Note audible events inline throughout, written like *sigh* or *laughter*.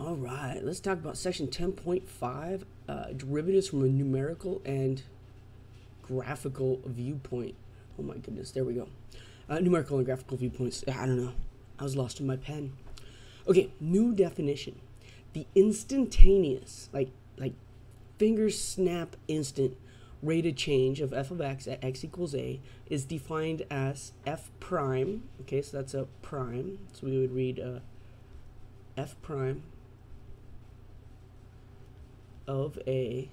All right, let's talk about section 10.5 uh, derivatives from a numerical and graphical viewpoint. Oh my goodness, there we go. Uh, numerical and graphical viewpoints. I don't know. I was lost in my pen. Okay, new definition. The instantaneous, like like finger snap instant rate of change of f of x at x equals a is defined as f prime. Okay, so that's a prime. So we would read uh, f prime of A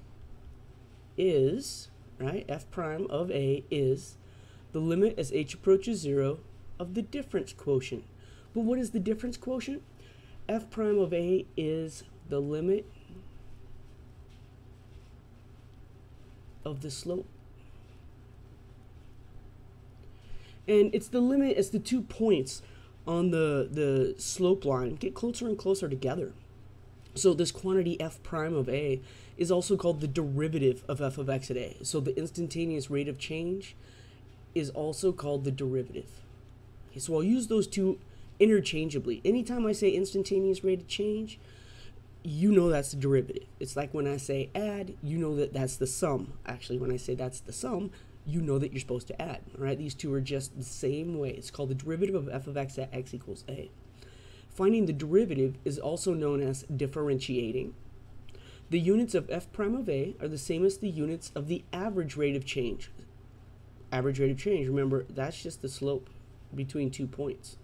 is, right, f prime of A is the limit as h approaches 0 of the difference quotient. But what is the difference quotient? f prime of A is the limit of the slope. And it's the limit as the two points on the, the slope line get closer and closer together. So this quantity f prime of a is also called the derivative of f of x at a. So the instantaneous rate of change is also called the derivative. Okay, so I'll use those two interchangeably. Anytime I say instantaneous rate of change, you know that's the derivative. It's like when I say add, you know that that's the sum. Actually, when I say that's the sum, you know that you're supposed to add. All right, these two are just the same way. It's called the derivative of f of x at x equals a. Finding the derivative is also known as differentiating. The units of f prime of a are the same as the units of the average rate of change. Average rate of change, remember, that's just the slope between two points.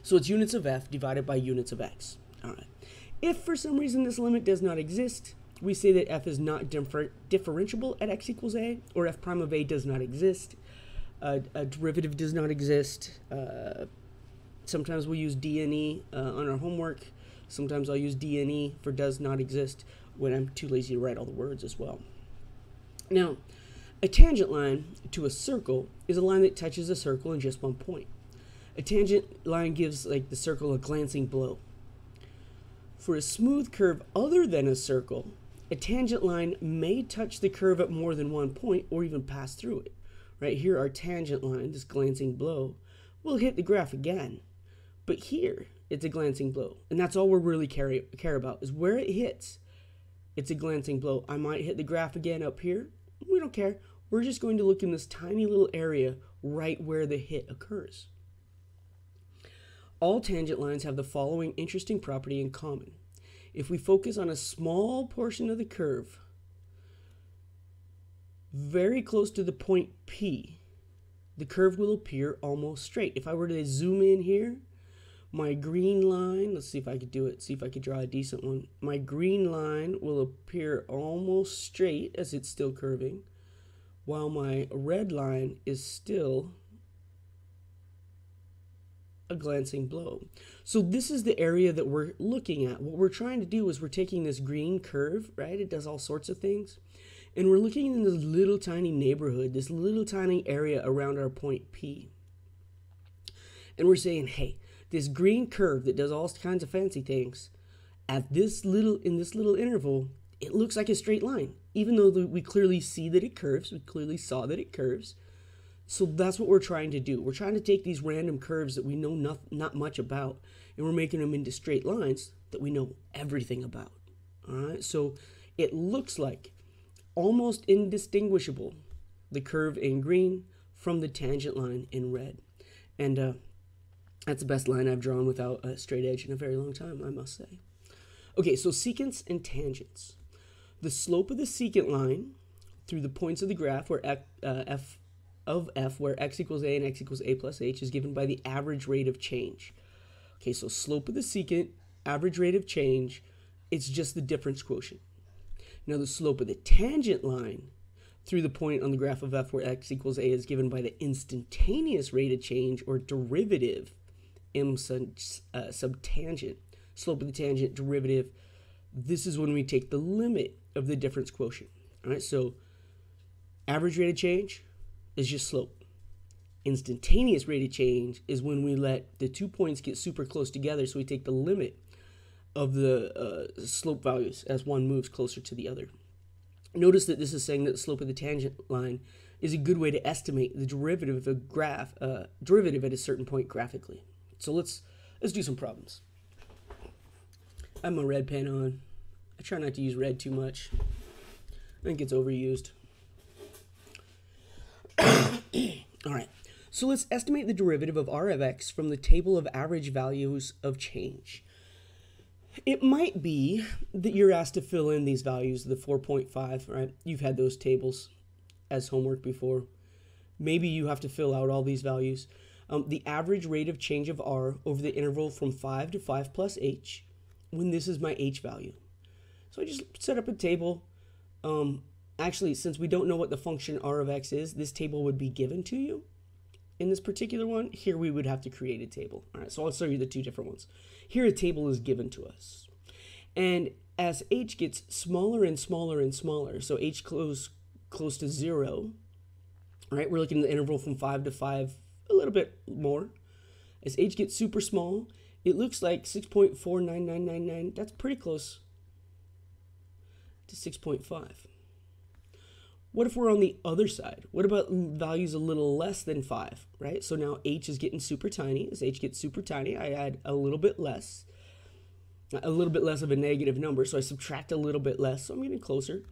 So it's units of f divided by units of x. All right. If for some reason this limit does not exist, we say that f is not differ differentiable at x equals a, or f prime of a does not exist. Uh, a derivative does not exist. Uh, Sometimes we'll use DNE uh, on our homework. Sometimes I'll use DNE for does not exist when I'm too lazy to write all the words as well. Now, a tangent line to a circle is a line that touches a circle in just one point. A tangent line gives like the circle a glancing blow. For a smooth curve other than a circle, a tangent line may touch the curve at more than one point or even pass through it. Right here, our tangent line, this glancing blow, will hit the graph again. But here, it's a glancing blow. And that's all we really care, care about is where it hits. It's a glancing blow. I might hit the graph again up here. We don't care. We're just going to look in this tiny little area right where the hit occurs. All tangent lines have the following interesting property in common. If we focus on a small portion of the curve, very close to the point P, the curve will appear almost straight. If I were to zoom in here, my green line, let's see if I could do it, see if I could draw a decent one. My green line will appear almost straight as it's still curving, while my red line is still a glancing blow. So this is the area that we're looking at. What we're trying to do is we're taking this green curve, right? It does all sorts of things. And we're looking in this little tiny neighborhood, this little tiny area around our point P. And we're saying, hey, this green curve that does all kinds of fancy things, at this little in this little interval, it looks like a straight line. Even though we clearly see that it curves, we clearly saw that it curves. So that's what we're trying to do. We're trying to take these random curves that we know not, not much about, and we're making them into straight lines that we know everything about. All right, so it looks like almost indistinguishable the curve in green from the tangent line in red. And uh, that's the best line I've drawn without a straight edge in a very long time, I must say. Okay, so secants and tangents. The slope of the secant line through the points of the graph where f, uh, f of f, where x equals a and x equals a plus h, is given by the average rate of change. Okay, so slope of the secant, average rate of change, it's just the difference quotient. Now the slope of the tangent line through the point on the graph of f where x equals a is given by the instantaneous rate of change or derivative m sub, uh, subtangent, slope of the tangent derivative. This is when we take the limit of the difference quotient. All right, so average rate of change is just slope. Instantaneous rate of change is when we let the two points get super close together, so we take the limit of the uh, slope values as one moves closer to the other. Notice that this is saying that the slope of the tangent line is a good way to estimate the derivative of a graph, uh, derivative at a certain point graphically. So let's let's do some problems. I have my red pen on. I try not to use red too much. I think it's overused. *coughs* All right. So let's estimate the derivative of r of x from the table of average values of change. It might be that you're asked to fill in these values, the 4.5, right? You've had those tables as homework before. Maybe you have to fill out all these values. Um, the average rate of change of r over the interval from 5 to 5 plus h, when this is my h value. So I just set up a table. Um, actually, since we don't know what the function r of x is, this table would be given to you in this particular one, here we would have to create a table. All right, so I'll show you the two different ones. Here a table is given to us. And as h gets smaller and smaller and smaller, so h close close to zero, right? We're looking at the interval from five to five, a little bit more. As h gets super small, it looks like 6.49999. That's pretty close to 6.5. What if we're on the other side? What about values a little less than 5, right? So now h is getting super tiny. As h gets super tiny, I add a little bit less, a little bit less of a negative number. So I subtract a little bit less, so I'm getting closer.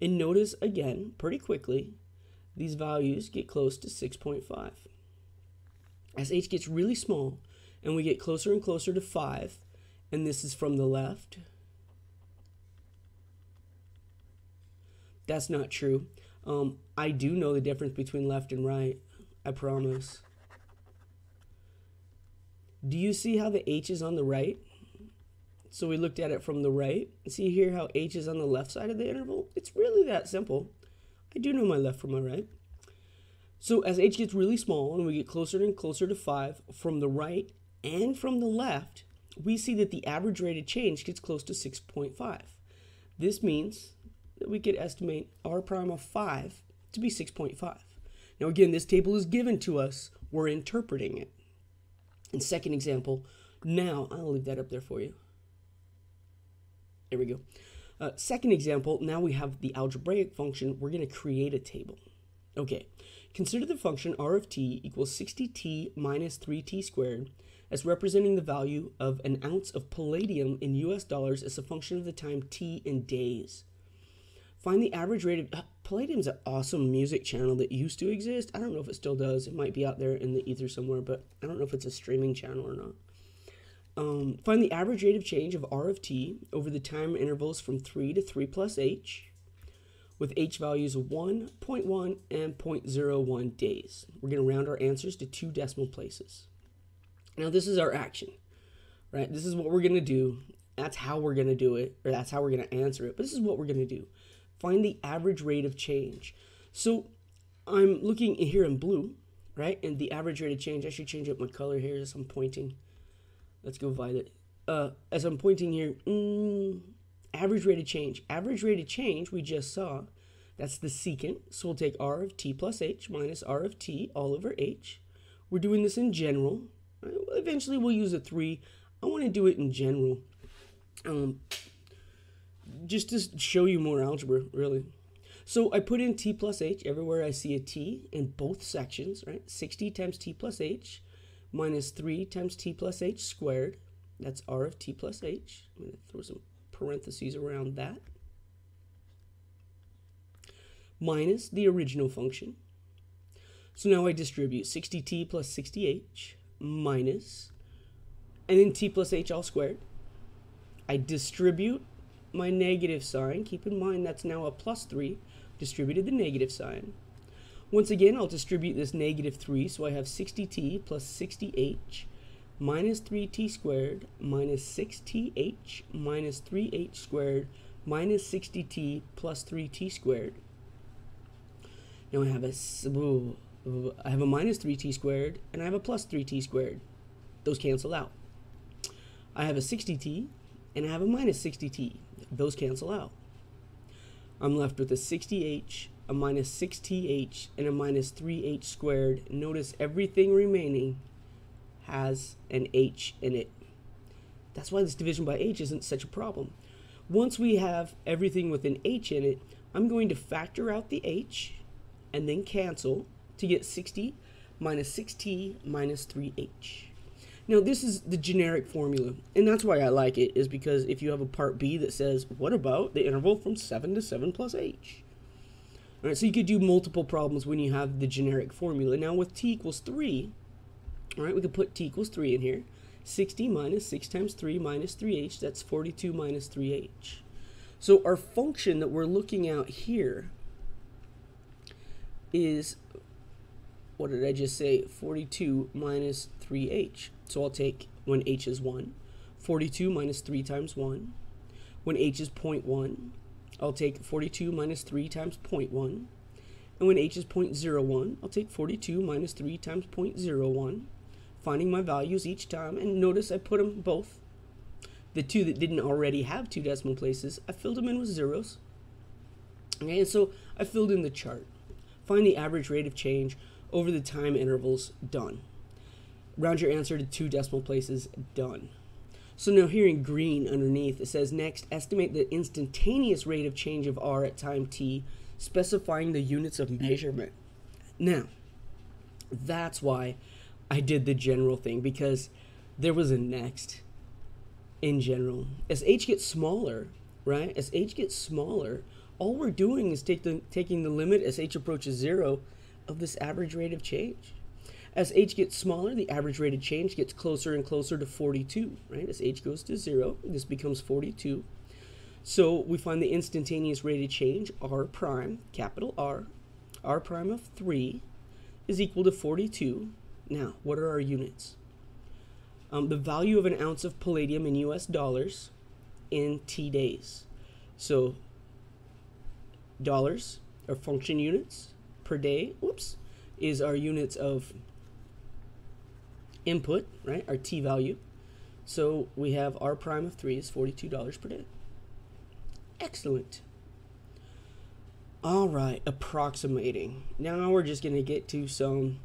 And notice again, pretty quickly, these values get close to 6.5. As h gets really small, and we get closer and closer to 5, and this is from the left, That's not true. Um, I do know the difference between left and right. I promise. Do you see how the H is on the right? So we looked at it from the right. See here how H is on the left side of the interval? It's really that simple. I do know my left from my right. So as H gets really small and we get closer and closer to 5 from the right and from the left, we see that the average rate of change gets close to 6.5. This means that we could estimate r prime of 5 to be 6.5. Now again, this table is given to us. We're interpreting it. And second example, now, I'll leave that up there for you. There we go. Uh, second example, now we have the algebraic function. We're going to create a table. Okay, consider the function r of t equals 60t minus 3t squared as representing the value of an ounce of palladium in US dollars as a function of the time t in days. Find the average rate of uh, Palladium's an awesome music channel that used to exist. I don't know if it still does. It might be out there in the ether somewhere, but I don't know if it's a streaming channel or not. Um, find the average rate of change of R of t over the time intervals from 3 to 3 plus h with h values of 1.1 and 0.01 days. We're going to round our answers to two decimal places. Now this is our action, right? This is what we're going to do. That's how we're going to do it, or that's how we're going to answer it. But this is what we're going to do find the average rate of change. So I'm looking here in blue, right? And the average rate of change, I should change up my color here as I'm pointing. Let's go violet. Uh, as I'm pointing here, mm, average rate of change. Average rate of change we just saw, that's the secant. So we'll take r of t plus h minus r of t all over h. We're doing this in general. Eventually we'll use a 3. I want to do it in general. Um, just to show you more algebra, really. So I put in t plus h everywhere I see a t in both sections, right? 60 times t plus h minus 3 times t plus h squared. That's r of t plus h. I'm going to throw some parentheses around that. Minus the original function. So now I distribute 60t plus 60h minus, and then t plus h all squared. I distribute my negative sign. Keep in mind that's now a plus 3. Distributed the negative sign. Once again, I'll distribute this negative 3, so I have 60t plus 60h minus 3t squared minus 6th minus 3h squared minus 60t plus 3t squared. Now I have a I have a minus 3t squared and I have a plus 3t squared. Those cancel out. I have a 60t and I have a minus 60t those cancel out. I'm left with a 60h, a minus 6th, and a minus 3h squared. Notice everything remaining has an h in it. That's why this division by h isn't such a problem. Once we have everything with an h in it, I'm going to factor out the h and then cancel to get 60 minus 6t minus 3h. Now, this is the generic formula, and that's why I like it, is because if you have a part B that says, what about the interval from 7 to 7 plus h? All right, so you could do multiple problems when you have the generic formula. Now, with t equals 3, all right, we could put t equals 3 in here. 60 minus 6 times 3 minus 3h, that's 42 minus 3h. So our function that we're looking at here is, what did I just say? 42 minus 3h. So I'll take when h is 1, 42 minus 3 times 1. When h is 0.1, I'll take 42 minus 3 times 0.1. And when h is 0.01, I'll take 42 minus 3 times 0.01, finding my values each time. And notice I put them both. The two that didn't already have two decimal places, I filled them in with zeros. Okay, and so I filled in the chart. Find the average rate of change over the time intervals, done. Round your answer to two decimal places, done. So now here in green underneath, it says next, estimate the instantaneous rate of change of r at time t, specifying the units of measurement. Now, that's why I did the general thing, because there was a next in general. As h gets smaller, right, as h gets smaller, all we're doing is take the, taking the limit as h approaches zero of this average rate of change. As h gets smaller, the average rate of change gets closer and closer to 42, right? As h goes to 0, this becomes 42. So we find the instantaneous rate of change, r prime, capital R, r prime of 3 is equal to 42. Now, what are our units? Um, the value of an ounce of palladium in US dollars in T days. So, dollars are function units per day, whoops, is our units of input, right, our t value. So we have r prime of 3 is $42 per day. Excellent. All right, approximating. Now we're just going to get to some,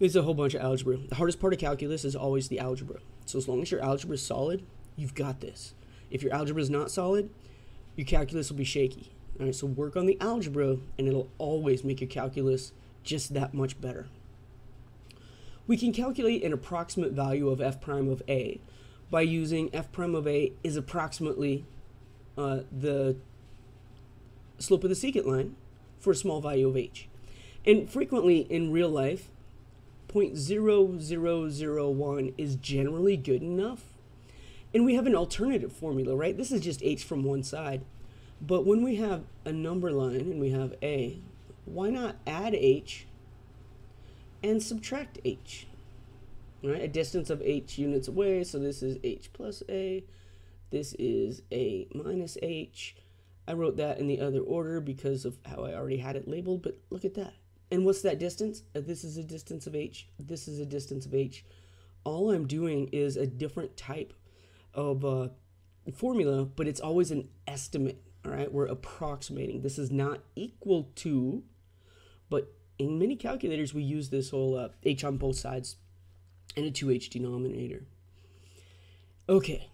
it's a whole bunch of algebra. The hardest part of calculus is always the algebra. So as long as your algebra is solid, you've got this. If your algebra is not solid, your calculus will be shaky. All right, so work on the algebra and it'll always make your calculus just that much better. We can calculate an approximate value of f prime of a by using f prime of a is approximately uh, the slope of the secant line for a small value of h. And frequently in real life, 0.0001 is generally good enough. And we have an alternative formula, right? This is just h from one side. But when we have a number line and we have a, why not add h and subtract h. Right, a distance of h units away, so this is h plus a, this is a minus h. I wrote that in the other order because of how I already had it labeled, but look at that. And what's that distance? Uh, this is a distance of h, this is a distance of h. All I'm doing is a different type of uh, formula, but it's always an estimate, all right? We're approximating. This is not equal to, but in many calculators, we use this whole uh, h on both sides and a 2h denominator. Okay,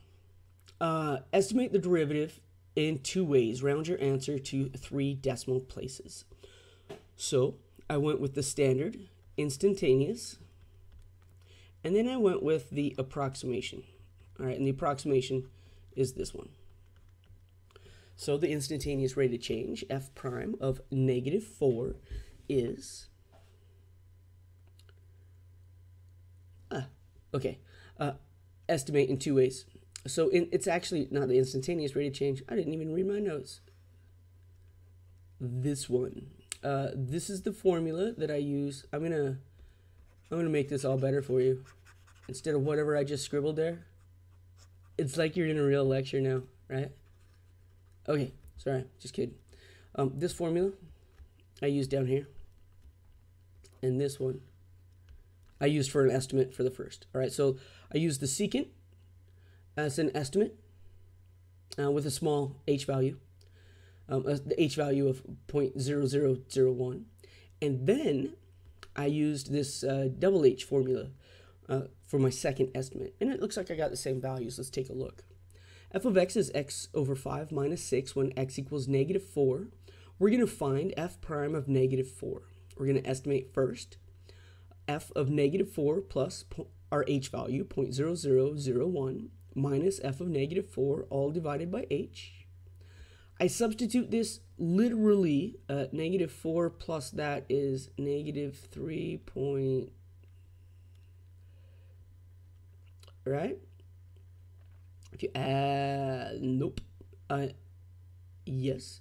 uh, estimate the derivative in two ways. Round your answer to three decimal places. So I went with the standard, instantaneous, and then I went with the approximation. All right, and the approximation is this one. So the instantaneous rate of change, f prime of negative 4, is uh, okay. Uh, estimate in two ways. So in, it's actually not the instantaneous rate of change. I didn't even read my notes. This one. Uh, this is the formula that I use. I'm gonna I'm gonna make this all better for you. Instead of whatever I just scribbled there. It's like you're in a real lecture now, right? Okay, sorry, just kidding. Um, this formula I use down here and this one I used for an estimate for the first. All right, so I use the secant as an estimate uh, with a small h value, um, uh, the h value of 0.0001. And then I used this uh, double h formula uh, for my second estimate. And it looks like I got the same values. Let's take a look. f of x is x over 5 minus 6 when x equals negative 4. We're going to find f prime of negative 4. We're going to estimate first f of negative 4 plus our h value, 0.0001, minus f of negative 4, all divided by h. I substitute this literally, uh, negative 4 plus that is negative 3 point, right? If you add, nope, uh, yes.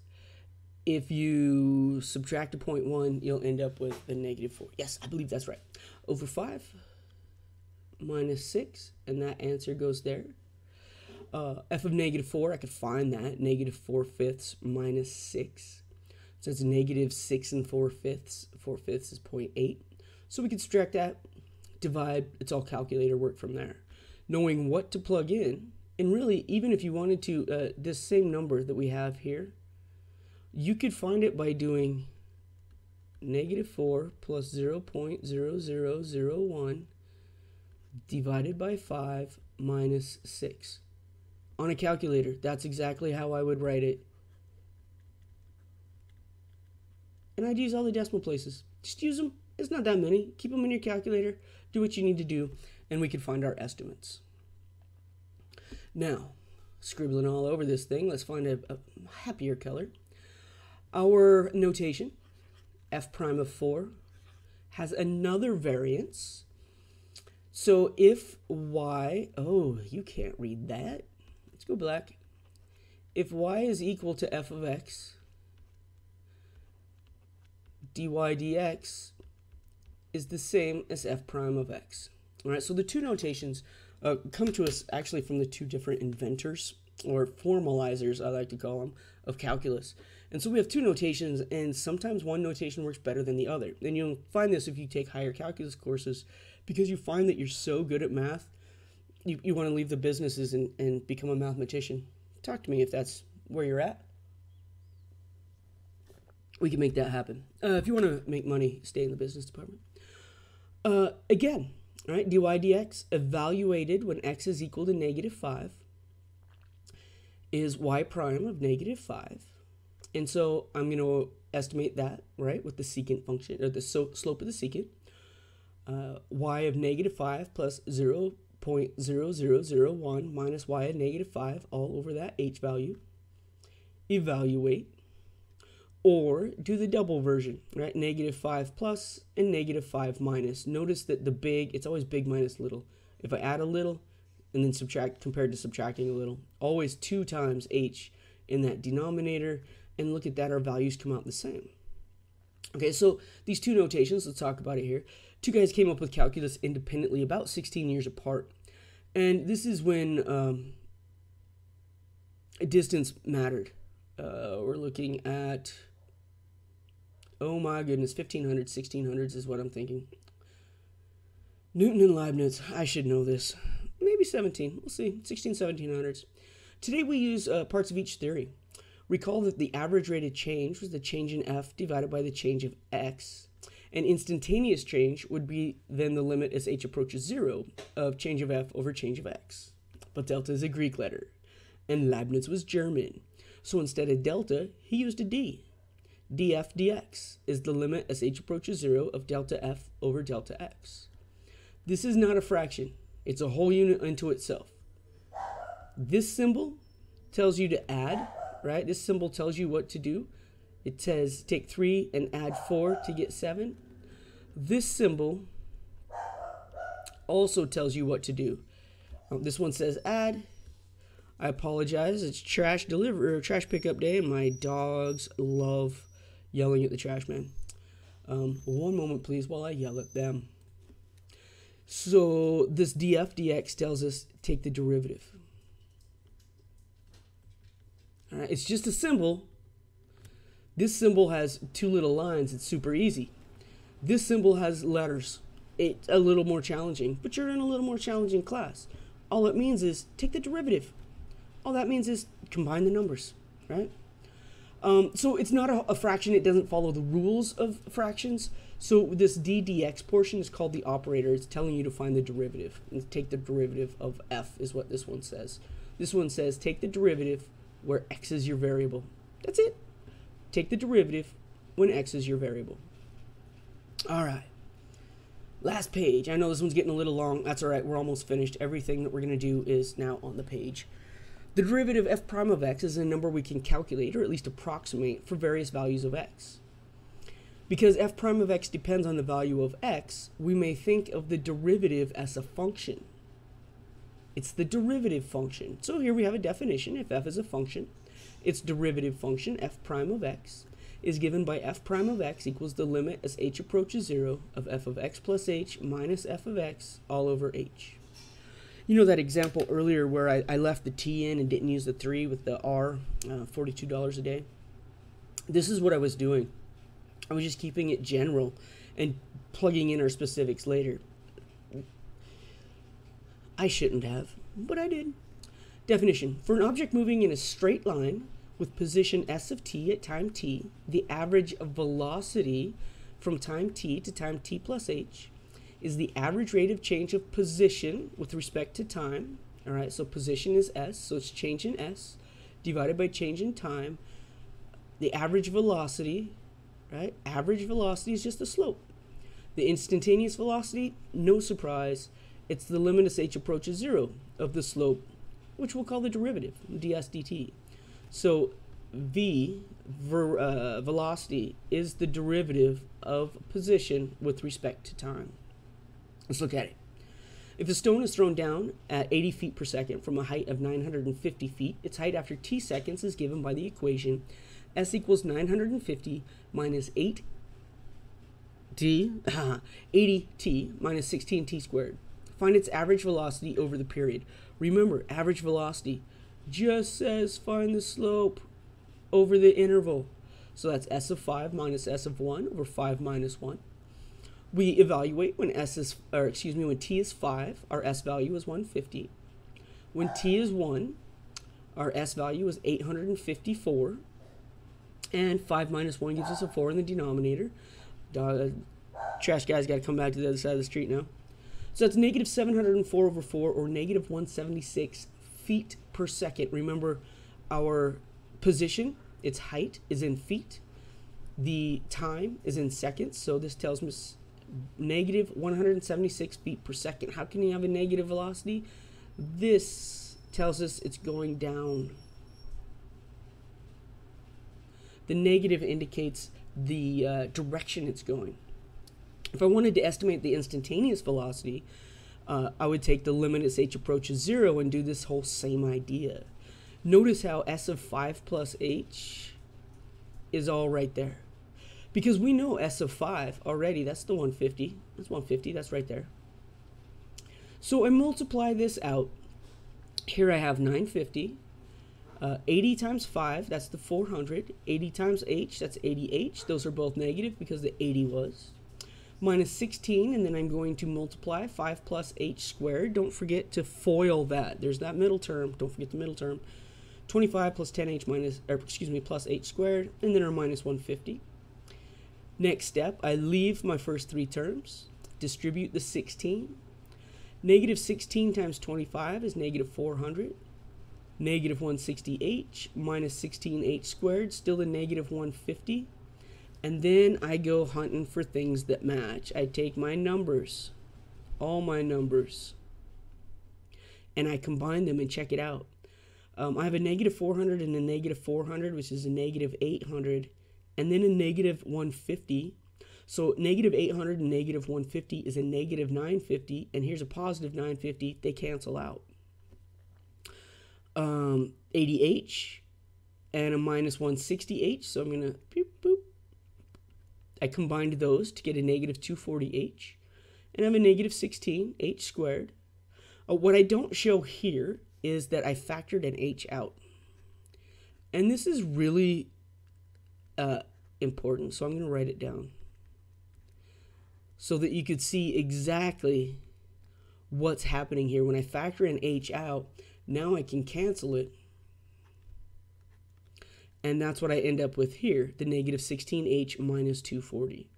If you subtract a point 1, you'll end up with a negative 4. Yes, I believe that's right. Over 5 minus 6, and that answer goes there. Uh, f of negative 4, I could find that. Negative 4 fifths minus 6. So it's negative 6 and 4 fifths. 4 fifths is 0.8. So we can subtract that, divide, it's all calculator work from there. Knowing what to plug in, and really, even if you wanted to, uh, this same number that we have here, you could find it by doing negative 4 plus 0 0.0001 divided by 5 minus 6 on a calculator. That's exactly how I would write it. And I'd use all the decimal places. Just use them. It's not that many. Keep them in your calculator. Do what you need to do, and we can find our estimates. Now, scribbling all over this thing, let's find a, a happier color. Our notation, f prime of 4, has another variance. So if y, oh, you can't read that. Let's go black. If y is equal to f of x, dy dx is the same as f prime of x. All right, so the two notations uh, come to us actually from the two different inventors, or formalizers, I like to call them, of calculus. And so we have two notations, and sometimes one notation works better than the other. And you'll find this if you take higher calculus courses, because you find that you're so good at math you, you want to leave the businesses and, and become a mathematician, talk to me if that's where you're at. We can make that happen. Uh, if you want to make money, stay in the business department. Uh, again, all right, dy dx evaluated when x is equal to negative 5 is y prime of negative 5. And so I'm going to estimate that, right, with the secant function, or the so slope of the secant. Uh, y of negative 5 plus 0 0.0001 minus y at negative 5 all over that h value. Evaluate. Or do the double version, right? Negative 5 plus and negative 5 minus. Notice that the big, it's always big minus little. If I add a little and then subtract compared to subtracting a little, always 2 times h in that denominator. And look at that, our values come out the same. Okay, so these two notations, let's talk about it here. Two guys came up with calculus independently about 16 years apart. And this is when um, distance mattered. Uh, we're looking at, oh my goodness, 1500s, 1600s is what I'm thinking. Newton and Leibniz, I should know this. Maybe 17, we'll see, 16, 1700s. Today we use uh, parts of each theory. Recall that the average rate of change was the change in f divided by the change of x. And instantaneous change would be then the limit as h approaches zero of change of f over change of x. But delta is a Greek letter, and Leibniz was German. So instead of delta, he used a d. df dx is the limit as h approaches zero of delta f over delta x. This is not a fraction. It's a whole unit unto itself. This symbol tells you to add, right? This symbol tells you what to do. It says take 3 and add 4 to get 7. This symbol also tells you what to do. Um, this one says add. I apologize. It's trash deliver or trash pickup day, and my dogs love yelling at the trash man. Um, one moment, please, while I yell at them. So this df dx tells us take the derivative. All right, it's just a symbol. This symbol has two little lines. It's super easy. This symbol has letters. It's a little more challenging, but you're in a little more challenging class. All it means is take the derivative. All that means is combine the numbers, right? Um, so it's not a, a, fraction. It doesn't follow the rules of fractions. So this d dx portion is called the operator. It's telling you to find the derivative. And take the derivative of f is what this one says. This one says take the derivative where x is your variable. That's it. Take the derivative when x is your variable. All right. Last page. I know this one's getting a little long. That's all right. We're almost finished. Everything that we're going to do is now on the page. The derivative f prime of x is a number we can calculate or at least approximate for various values of x. Because f prime of x depends on the value of x, we may think of the derivative as a function. It's the derivative function. So here we have a definition. If f is a function, its derivative function, f prime of x, is given by f prime of x equals the limit as h approaches 0 of f of x plus h minus f of x all over h. You know that example earlier where I, I left the t in and didn't use the 3 with the r, uh, $42 a day? This is what I was doing. I was just keeping it general and plugging in our specifics later. I shouldn't have, but I did. Definition. For an object moving in a straight line with position s of t at time t, the average of velocity from time t to time t plus h is the average rate of change of position with respect to time. All right, so position is s, so it's change in s divided by change in time. The average velocity, right? Average velocity is just the slope. The instantaneous velocity, no surprise, it's the limit as h approaches zero of the slope, which we'll call the derivative, ds dt. So v, ver, uh, velocity, is the derivative of position with respect to time. Let's look at it. If a stone is thrown down at 80 feet per second from a height of 950 feet, its height after t seconds is given by the equation s equals 950 minus 8 t, *clears throat* 80t minus 16t squared. Find its average velocity over the period. Remember, average velocity just says find the slope over the interval. So that's s of 5 minus s of 1 over 5 minus 1. We evaluate when s is, or excuse me, when t is 5, our s value is 150. When t is 1, our s value is 854. And 5 minus 1 gives us a 4 in the denominator. Trash guy's got to come back to the other side of the street now. So that's negative 704 over 4, or negative 176 feet per second. Remember, our position, its height, is in feet. The time is in seconds, so this tells me negative 176 feet per second. How can you have a negative velocity? This tells us it's going down. The negative indicates the uh, direction it's going. If I wanted to estimate the instantaneous velocity, uh, I would take the limit as h approaches zero and do this whole same idea. Notice how s of 5 plus h is all right there. Because we know s of 5 already, that's the 150. That's 150, that's right there. So I multiply this out. Here I have 950. Uh, 80 times 5, that's the 400. 80 times h, that's 80h. Those are both negative because the 80 was minus 16, and then I'm going to multiply 5 plus h squared. Don't forget to FOIL that. There's that middle term. Don't forget the middle term. 25 plus 10h minus, or excuse me, plus h squared, and then our minus 150. Next step, I leave my first three terms, distribute the 16. Negative 16 times 25 is negative 400. Negative 160h minus 16h squared, still the negative 150. And then I go hunting for things that match. I take my numbers, all my numbers, and I combine them and check it out. Um, I have a negative 400 and a negative 400, which is a negative 800, and then a negative 150. So negative 800 and negative 150 is a negative 950, and here's a positive 950. They cancel out. Um, 80H and a minus 160H, so I'm going to I combined those to get a negative 240h, and I have a negative 16h squared. Uh, what I don't show here is that I factored an h out. And this is really uh, important, so I'm going to write it down so that you could see exactly what's happening here. When I factor an h out, now I can cancel it and that's what I end up with here, the negative 16h minus 240.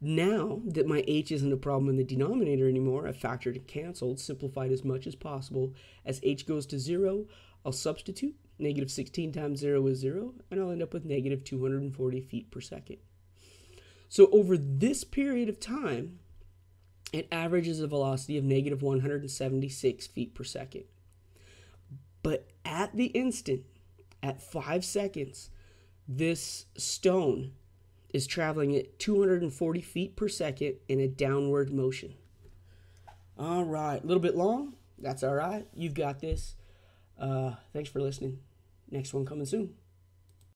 Now that my h isn't a problem in the denominator anymore, I've factored and canceled, simplified as much as possible. As h goes to 0, I'll substitute. Negative 16 times 0 is 0, and I'll end up with negative 240 feet per second. So over this period of time, it averages a velocity of negative 176 feet per second. But at the instant, at five seconds, this stone is traveling at 240 feet per second in a downward motion. All right, a little bit long. That's all right. You've got this. Uh, thanks for listening. Next one coming soon.